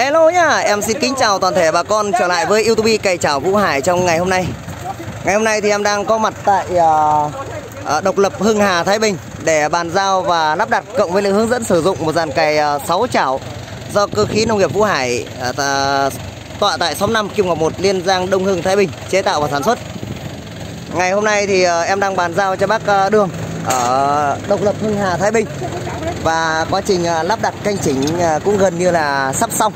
Hello nhá, em xin kính chào toàn thể bà con trở lại với YouTube cày chảo Vũ Hải trong ngày hôm nay. Ngày hôm nay thì em đang có mặt tại uh, uh, Độc Lập Hưng Hà Thái Bình để bàn giao và lắp đặt cộng với hướng dẫn sử dụng một dàn cày à, uh, 6 chảo do cơ khí nông nghiệp Vũ Hải uh, tọa tại xóm 5 Kim Ngọc 1 Liên Giang Đông Hưng Thái Bình chế tạo và sản xuất. Ngày hôm nay thì uh, em đang bàn giao cho bác uh, Đường ở Độc Lập Hưng Hà, Thái Bình. Và quá trình à, lắp đặt canh chỉnh à, cũng gần như là sắp xong.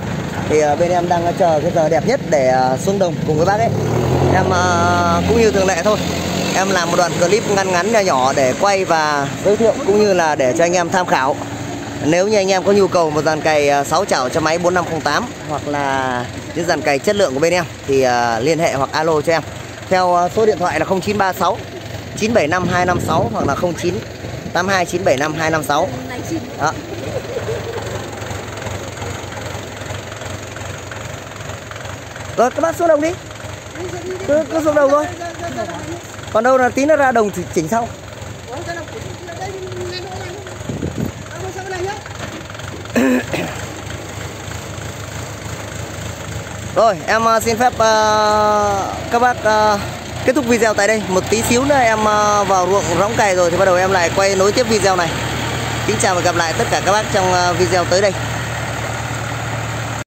Thì à, bên em đang chờ cái giờ đẹp nhất để xuống đồng cùng với bác ấy. Em cũng như thường lệ thôi. Em làm một đoạn clip ngắn ngắn, nhỏ nhỏ để quay và giới thiệu cũng như là để cho anh em tham khảo. Nếu như anh em có nhu cầu một dàn cày 6 chảo cho máy 4508 hoặc là những dàn cày chất lượng của bên em thì liên hệ hoặc alo cho em. Theo số điện thoại là 0936 975 256 hoặc là 09 82 975 256 đó. Rồi các bác xuống đồng đi. Cứ, cứ xuống đồng thôi. Còn đâu là tí nó ra đồng thì chỉnh sau. Rồi em ờ, xin phép uh, các bác uh, kết thúc video tại đây, Một tí xíu nữa em ờ, vào ruộng rõng cày rồi thì bắt đầu em lại quay nối tiếp video này. Kính chào và gặp lại tất cả các bác trong ờ, video tới đây.